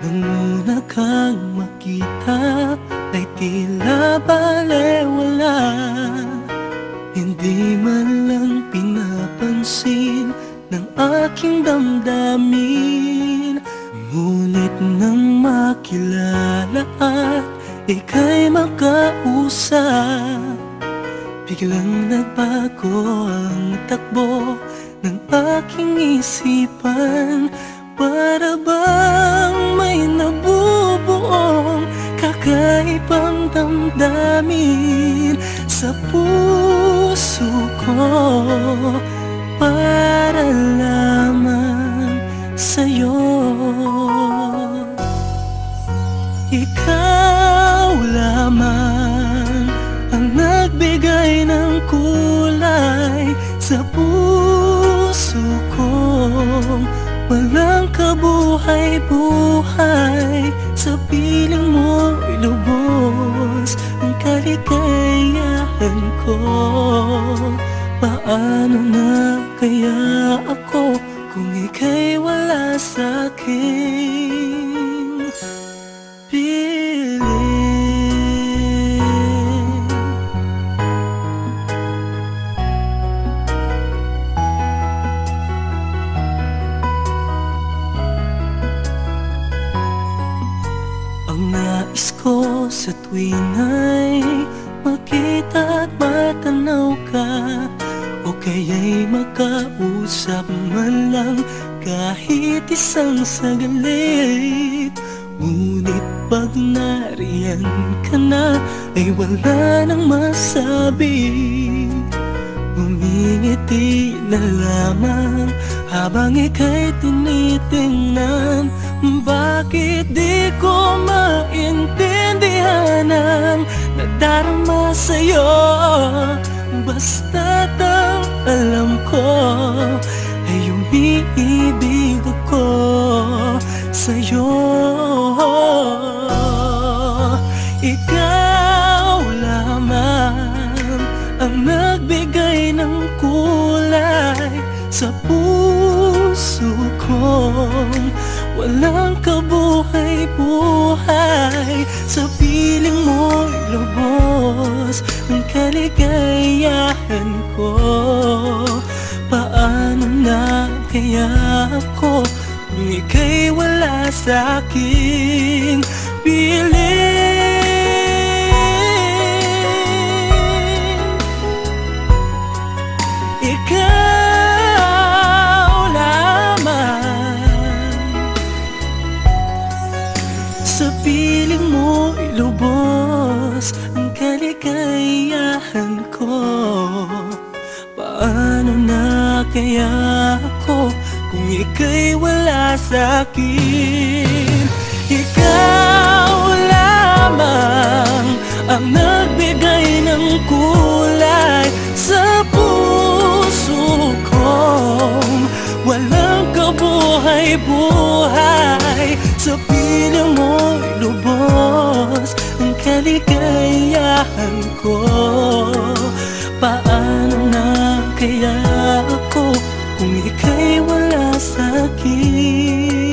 Nang una kang makita Ay tila balewala Hindi man lang pinapansin Ng aking damdamin. Ngunit nang makilala at Ika'y makausap Biglang nagbago ang takbo ng aking isipan. Para bang damdamin Sa puso ko para lamang sa'yo. Ikaw lamang ko. Paano na kaya ako kung ika'y wala sa'kin Piling. Ang nais ko sa tuwing ay Makita at matanaw ka O kaya'y makausap man lang Kahit isang sagalit Ngunit pag nariyan ka na Ay wala nang masabi. Umingiti na lamang Habang ika'y tinitingnan Bakit di ko maintindihan Ang nadarama sa'yo Basta't ang alam ko Ay umiibig ako sa'yo. Ikaw lamang ang nagbigay ng kulay Sa puso kong walang kabuhay-buhay. Sa piling mo'y lubos kaligayahan ko? Paano na kaya ako kung ika'y wala sa'king piling Ikaw lamang. Sa piling mo ilubos kaligayahan ko? Paano na kaya ako Kung ika'y wala sa'kin Ikaw lamang Ang nagbigay ng kulay Sa puso kong Walang kabuhay-buhay Sa piling mo'y lubos kaligayahan ko? Paano na kaya ako Kung ika'y wala sa'kin